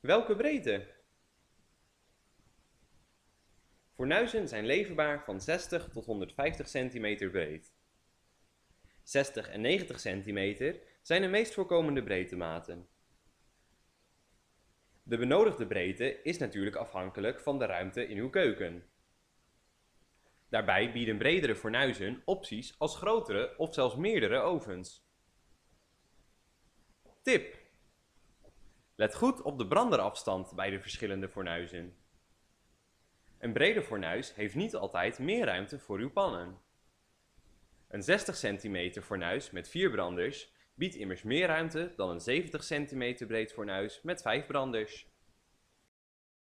Welke breedte? Fornuizen zijn leverbaar van 60 tot 150 cm breed. 60 en 90 cm zijn de meest voorkomende breedtematen. De benodigde breedte is natuurlijk afhankelijk van de ruimte in uw keuken. Daarbij bieden bredere fornuizen opties als grotere of zelfs meerdere ovens. Tip! Let goed op de branderafstand bij de verschillende fornuizen. Een brede fornuis heeft niet altijd meer ruimte voor uw pannen. Een 60 cm fornuis met 4 branders biedt immers meer ruimte dan een 70 cm breed fornuis met 5 branders.